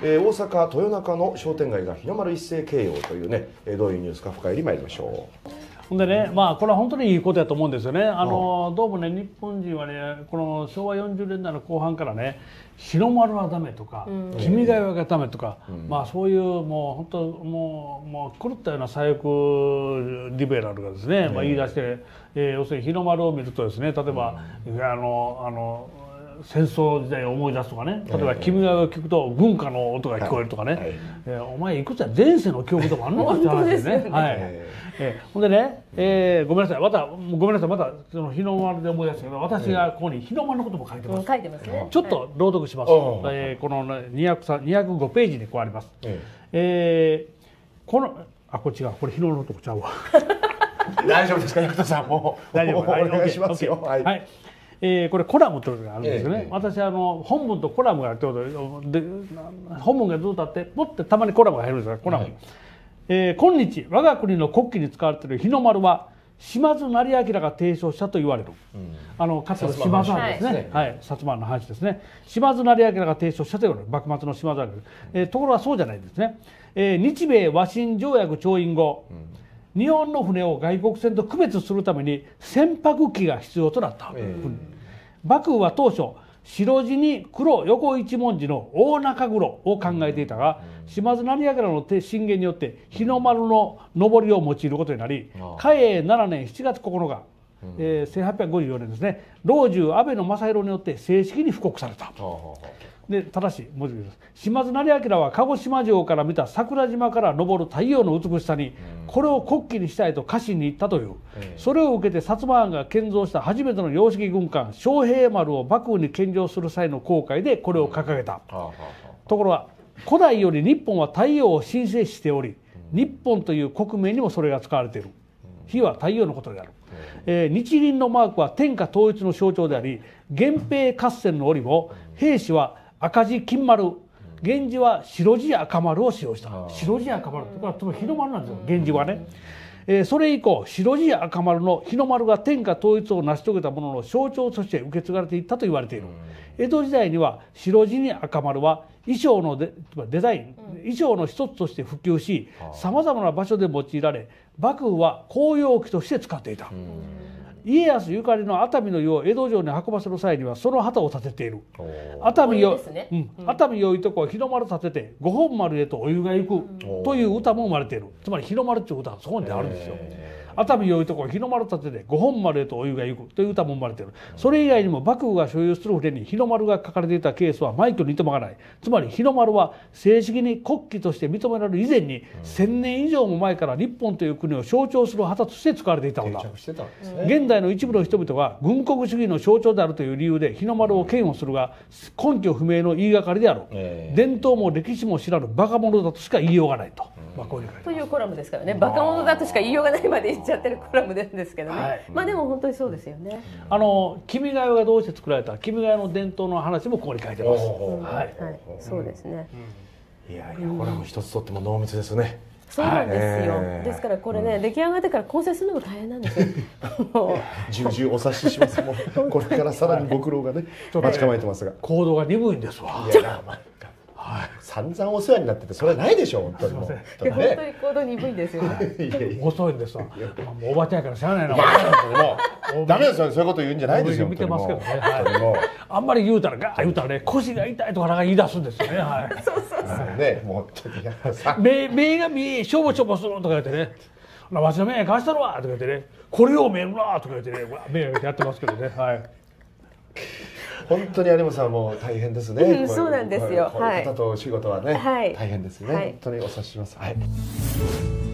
えー、大阪豊中の商店街が日の丸一世慶応というね、えー、どういうニュースか深入り参りましょう。ほんでね、まあ、これは本当にいいことやと思うんですよね、あのどうもね、日本人はね、この昭和40年代の後半からね、日の丸はだめとか、うん、君が代がだめとか、うん、まあ、そういうもう本当もう、もう狂ったような左翼リベラルがですね、まあ、言い出して、えー、要するに日の丸を見るとですね、例えば、うん、あの、あの、戦争時代を思い出すとかね例えば「君が代」を聞くと軍歌の音が聞こえるとかね、はい、えー、お前いくつや前世の記憶とかあんのかって話ですね。はいえー、ほんでね、えー、ごめんなさいまたごめんなさいまたその日の丸で思い出したけど私がここに日の丸のことも書いてます。書いてますね。ちょっと朗読します。えー、この205ページにこうあります。ええー、このあこっちがこれ日の丸のとこちゃうわ。大丈夫ですか、役さんも 大丈夫。はい、お願いしますよ。はい。はいえー、これコラムというのがあるんですよね、ええ、私あの本文とコラムがあるってことで本文がずっとあってポッてたまにコラムが入るんですがコラム、はい、えー、今日我が国の国旗に使われている日の丸は島津成明が提唱したと言われる、うん、あのかつての島津藩ですね、はい、薩摩の話ですね。島津成明が提唱したと言われる幕末の島津藩、えー、ところがそうじゃないですね、えー、日米和親条約調印後、うん日本の船を外国船と区別するために船舶機が必要となった、えー、幕府は当初白地に黒横一文字の大中黒を考えていたが、島津成明の進言によって日の丸の上りを用いることになり嘉永7年7月9日、えー、1854年ですね。老中安倍の正弘によって正式に布告された。で正しい文字です島津成明は鹿児島城から見た桜島から昇る太陽の美しさに、これを国旗にしたいと家臣に言ったという、それを受けて薩摩藩が建造した初めての洋式軍艦昌平丸を幕府に献上する際の航海でこれを掲げた、ところが古代より日本は太陽を神聖視しており、日本という国名にもそれが使われている。火は太陽のことである、えー、日輪のマークは天下統一の象徴であり源平合戦の折も兵士は赤字金丸源氏は白地赤丸を使用した。白地赤丸ってこれは日の丸なんですよ源氏はね。えー、それ以降白地赤丸の日の丸が天下統一を成し遂げたものの象徴として受け継がれていったと言われている。江戸時代には白地に赤丸は衣装のデデザイン衣装の一つとして普及しさまざまな場所で用いられ幕府は公用機として使っていた。家康ゆかりの熱海の湯を江戸城に運ばせる際にはその旗を立てている。熱海よ、ね、うん、熱海よいとこ日の丸立てて五本丸へとお湯が行くという歌も生まれている。つまり日の丸っていう歌はそこにあるんですよ。熱海よいとこ日の丸立てて五本丸へとお湯が行くという歌も生まれている。それ以外にも幕府が所有する船に日の丸が書かれていたケースは枚挙にともがない。つまり日の丸は正式に国旗として認められる以前に1,000年以上も前から日本という国を象徴する旗として使われていたのだ、現代の一部の人々は軍国主義の象徴であるという理由で日の丸を嫌悪するが根拠不明の言いがかりである、伝統も歴史も知らぬバカ者だとしか言いようがないと。まあ、こういうというコラムですからね。バカ者だとしか言いようがないまでちゃってるコラムなんですけどね、はい、まあでも本当にそうですよね。あの君が代がどうして作られた君が代の伝統の話もここに書いてます、はい、はい、そうですね、いやいやこれも一つとっても濃密ですね、そうなんですよ、はい、ですからこれね、うん、出来上がってから構成するのも大変なんですよ。重々お察ししますもう これからさらにご苦労がね待ち構えてますが。行動が鈍いんですわ。いやまあはい、散々お世話になっててそれはないでしょう本当にもう、本当に行動鈍いんですよ。ね遅いんですわ。おばちゃんやからしゃあないなもう。ダメですよそういうこと言うんじゃないですよ見てますけどね、はい、あんまり言う。たらガー言うたらね腰が痛い。とかなんか言い。出すんですよねはいそうそうそうねもうちょっと目目が見えしょぼしょぼするとか言ってね。わしの目貸したるわとか言ってね。これを見えるなとか言ってね。目をやってますけどね。はい本当に有馬さんも大変ですね、うん、そうなんですよ。こういう方と仕事はね、はい、大変ですね、はい、本当にお察しします。はい